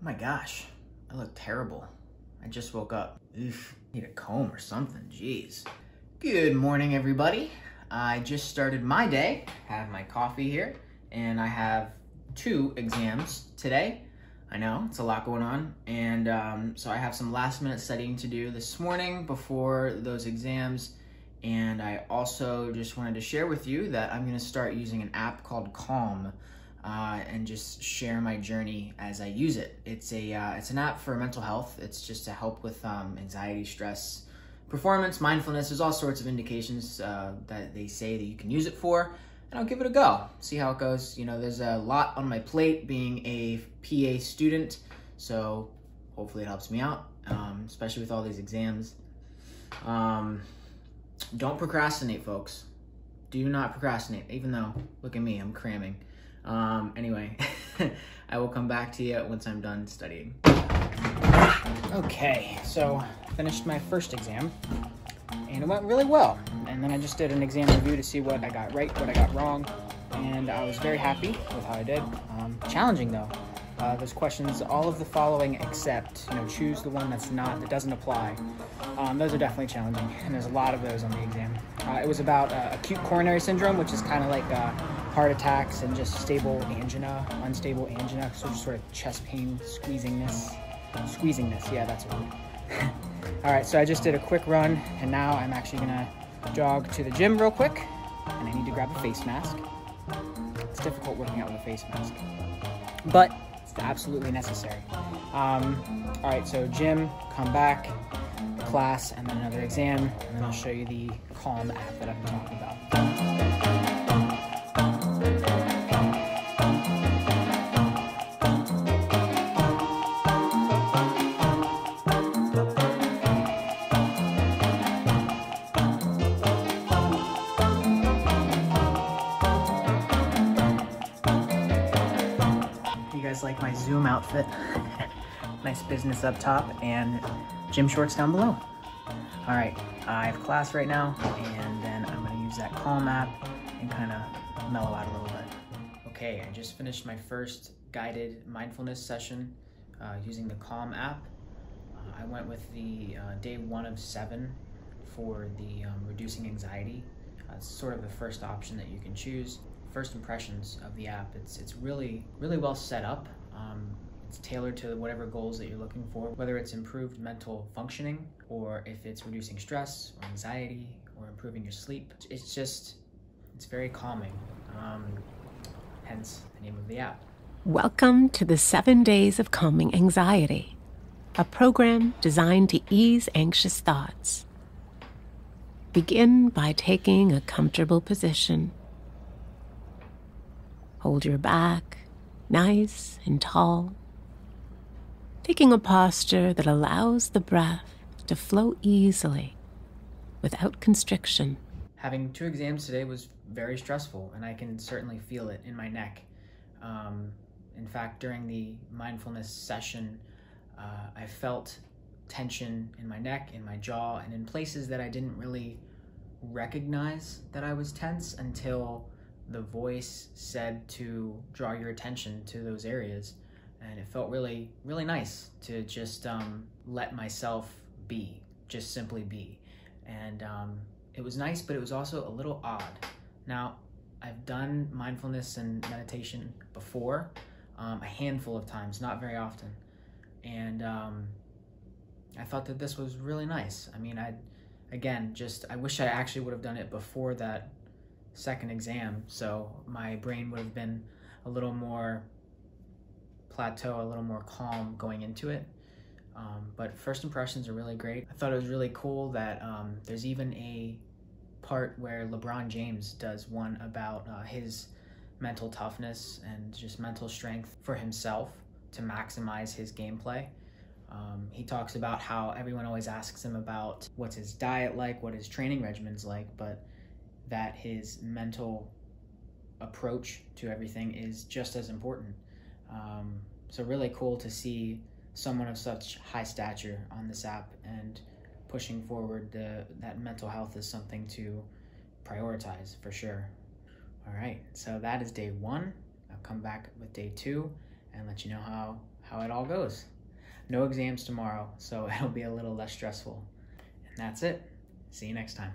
my gosh, I look terrible. I just woke up. Oof, need a comb or something, jeez. Good morning, everybody. I just started my day, have my coffee here, and I have two exams today. I know, it's a lot going on, and um, so I have some last minute studying to do this morning before those exams, and I also just wanted to share with you that I'm gonna start using an app called Calm uh, and just share my journey as I use it. It's a uh, it's an app for mental health. It's just to help with um, anxiety, stress, performance, mindfulness. There's all sorts of indications uh, that they say that you can use it for, and I'll give it a go. See how it goes. You know, there's a lot on my plate being a PA student, so hopefully it helps me out, um, especially with all these exams. Um, don't procrastinate, folks. Do not procrastinate. Even though, look at me, I'm cramming. Um, anyway, I will come back to you once I'm done studying. Okay, so finished my first exam, and it went really well. And then I just did an exam review to see what I got right, what I got wrong, and I was very happy with how I did. Um, challenging though. Uh, questions, all of the following except, you know, choose the one that's not, that doesn't apply. Um, those are definitely challenging, and there's a lot of those on the exam. Uh, it was about uh, acute coronary syndrome, which is kind of like uh, heart attacks and just stable angina, unstable angina, so just sort of chest pain, squeezingness, squeezingness, yeah, that's All right, so I just did a quick run, and now I'm actually gonna jog to the gym real quick, and I need to grab a face mask. It's difficult working out with a face mask, but it's absolutely necessary. Um, all right, so gym, come back, class, and then another exam, and then I'll show you the Calm app that I've been talking about. Guys like my Zoom outfit. nice business up top and gym shorts down below. All right, I have class right now and then I'm gonna use that Calm app and kind of mellow out a little bit. Okay, I just finished my first guided mindfulness session uh, using the Calm app. Uh, I went with the uh, day one of seven for the um, reducing anxiety. It's sort of the first option that you can choose first impressions of the app. It's it's really really well set up. Um, it's tailored to whatever goals that you're looking for, whether it's improved mental functioning or if it's reducing stress or anxiety or improving your sleep. It's just it's very calming. Um, hence the name of the app. Welcome to the seven days of calming anxiety, a program designed to ease anxious thoughts. Begin by taking a comfortable position Hold your back nice and tall, taking a posture that allows the breath to flow easily without constriction. Having two exams today was very stressful, and I can certainly feel it in my neck. Um, in fact, during the mindfulness session, uh, I felt tension in my neck, in my jaw, and in places that I didn't really recognize that I was tense until the voice said to draw your attention to those areas. And it felt really really nice to just um, let myself be just simply be. And um, it was nice but it was also a little odd. Now i've done mindfulness and meditation before um, a handful of times not very often. And um, i thought that this was really nice. I mean i again just i wish i actually would have done it before that second exam, so my brain would have been a little more plateau, a little more calm going into it. Um, but first impressions are really great. I thought it was really cool that um, there's even a part where LeBron James does one about uh, his mental toughness and just mental strength for himself to maximize his gameplay. Um, he talks about how everyone always asks him about what's his diet like, what his training regimen's like, but that his mental approach to everything is just as important. Um, so really cool to see someone of such high stature on this app and pushing forward the, that mental health is something to prioritize for sure. All right, so that is day one. I'll come back with day two and let you know how how it all goes. No exams tomorrow, so it'll be a little less stressful. And that's it. See you next time.